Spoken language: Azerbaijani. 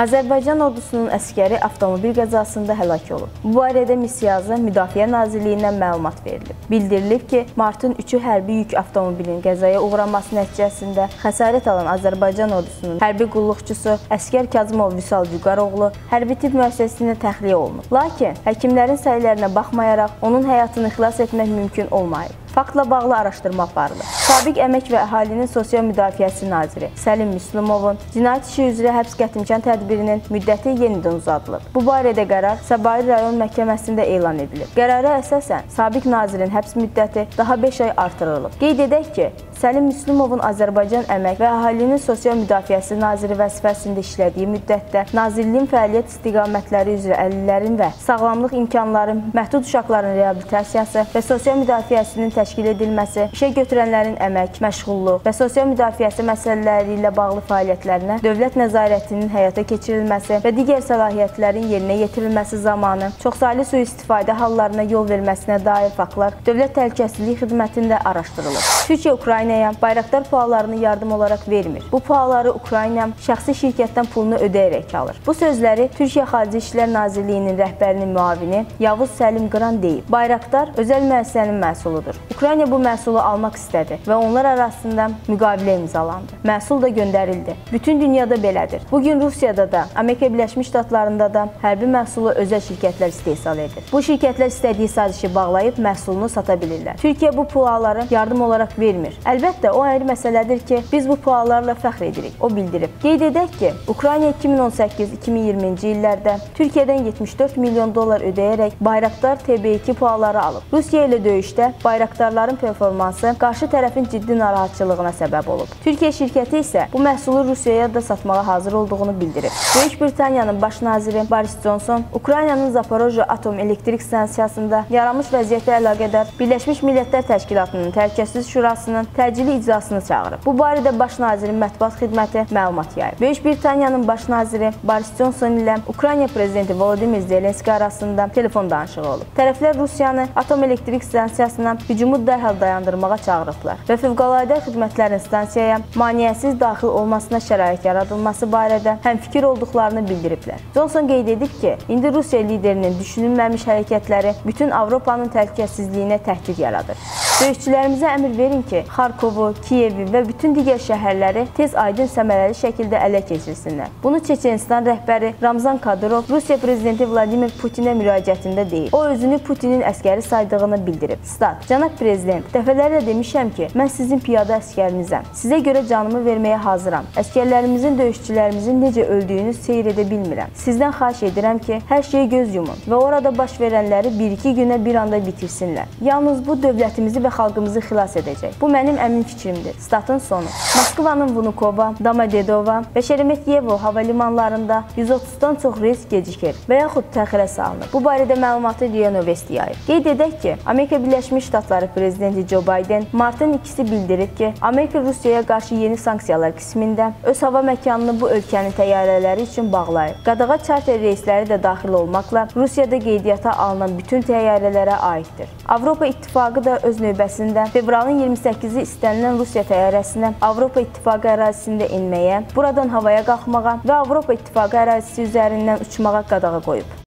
Azərbaycan ordusunun əskəri avtomobil qəzasında həlak olub. Bu barədə Misyazı Müdafiə Nazirliyindən məlumat verilib. Bildirilib ki, martın 3-ü hərbi yük avtomobilinin qəzaya uğraması nəticəsində xəsarət alan Azərbaycan ordusunun hərbi qulluqçusu əskər Kazımov Vüsal Vüqaroğlu hərbi tibb müəssisəsində təxliyə olunub. Lakin həkimlərin səylərinə baxmayaraq onun həyatını xilas etmək mümkün olmayıb. Faktla bağlı araşdırma aparılır. Sabiq Əmək və Əhalinin Sosial Müdafiəsi naziri Səlim Müslümovun cinayət işi üzrə həbs qətimkan tədbirinin müddəti yenidən uzadılıb. Bu barədə qərar Səbail rayon məhkəməsində elan edilib. Qərara əsasən sabiq nazirin həbs müddəti daha 5 ay artırılıb. Qeyd edək ki, Səlim Müslümovun Azərbaycan Əmək və Əhalinin Sosial Müdafiəsi naziri vəzifəsində işlədiyi müddətdə nazirliyin fəaliyyət istiqamətləri üzrə əlillərin və sağlamlıq imkanları, məhdud uşaqların reabilitasiyası və sosial müdafiəsinin təşkil edilməsi, işə götürənlərin əmək, məşğulluq və sosial müdafiəsi məsələləri ilə bağlı fəaliyyətlərinə dövlət nəzarətinin həyata keçirilməsi və digər səlahiyyətlərin yerinə yetirilməsi zamanı çoxsaylı sui-istifadə hallarına yol verməsinə dair faktlar Dövlət Təhlükəsizlik Xidmətində araşdırılır. Türkiyə-Ukrayna Ukraynaya Bayraktar puallarını yardım olaraq vermir. Bu pualları Ukrayna şəxsi şirkətdən pulunu ödəyərək alır. Bu sözləri Türkiyə Xarici İşlər Nazirliyinin rəhbərinin müavini Yavuz Səlim Qıran deyib. Bayraktar özəl müəssisənin məhsuludur. Ukrayna bu məhsulu almaq istədi və onlar arasında müqavilə imzalandı. Məhsul da göndərildi. Bütün dünyada belədir. Bu gün Rusiyada da, Amerika Birləşmiş Ştatlarında da hərbi məhsulu özəl şirkətlər istehsal edir. Bu şirkətlər istədiyi sazişi bağlayıb məhsulunu sata bilirlər. Türkiyə bu pualları yardım olaraq vermir. Əlbəttə o ayrı məsələdir ki, biz bu puallarla fəxr edirik, o bildirib. Qeyd edək ki, Ukrayna 2018-2020-ci illərdə Türkiyədən 74 milyon dollar ödəyərək Bayraktar TB2 pualları alıb. Rusiya ilə döyüşdə Bayraktarların performansı qarşı tərəfin ciddi narahatçılığına səbəb olub. Türkiyə şirkəti isə bu məhsulu Rusiyaya da satmağa hazır olduğunu bildirib. Böyük Britaniyanın baş naziri Boris Johnson Ukraynanın Zaporojye atom elektrik stansiyasında yaranmış vəziyyətə əlaqədar Birləşmiş Millətlər Təşkilatının Təhlükəsizlik Şurasının təcili iclasını çağırıb. Bu barədə baş nazirin mətbuat xidməti məlumat yayıb. Böyük Britaniyanın baş naziri Boris Johnson ilə Ukrayna prezidenti Volodimir Zelenski arasında telefon danışığı olub. Tərəflər Rusiyanı atom elektrik stansiyasına hücumu dərhal dayandırmağa çağırıblar və fövqəladə xidmətlərin stansiyaya maneəsiz daxil olmasına şərait yaradılması barədə həmfikir olduqlarını bildiriblər. Johnson qeyd edib ki, indi Rusiya liderinin düşünülməmiş hərəkətləri bütün Avropanın təhlükəsizliyinə təhdid yaradır. Döyüşçülərimizə əmr verin ki, Xarkovu, Kiyevi və bütün digər şəhərləri tez aydın səmərəli şəkildə ələ keçirsinlər. Bunu Çeçenistan rəhbəri Ramzan Kadyrov Rusiya prezidenti Vladimir Putinə müraciətində deyib. O özünü Putinin əskəri saydığını bildirib. Stat: Cənab prezident, dəfələrlə demişəm ki, mən sizin piyada əskərinizəm. Sizə görə canımı verməyə hazıram. Əskərlərimizin, döyüşçülərimizin necə öldüyünü seyr edə bilmirəm. Sizdən xahiş edirəm ki, hər şeyə göz yumun və orada baş verənləri 1-2 günə bir anda bitirsinlər. Yalnız bu dövlətimizi və və xalqımızı xilas edəcək. Bu mənim əmin fikrimdir. Statın sonu. Moskvanın Vnukova, Domodedovo və Şeremetyevo hava limanlarında 130-dan çox reys gecikir və yaxud təxirə salınır. Bu barədə məlumatı Ria Novosti yayıb. Qeyd edək ki, Amerika Birləşmiş Ştatları prezidenti Joe Biden martın 2-si bildirib ki, Amerika Rusiyaya qarşı yeni sanksiyalar qismində öz hava məkanını bu ölkənin təyyarələri üçün bağlayır. Qadağa çarter reysləri də daxil olmaqla Rusiyada qeydiyyata alınan bütün təyyarələrə aiddir. Avropa İttifaqı da öz növbəsində növbəsində fevralın 28-i istənilən Rusiya təyyarəsinə Avropa İttifaqı ərazisində enməyə, buradan havaya qalxmağa və Avropa İttifaqı ərazisi üzərindən uçmağa qadağa qoyub.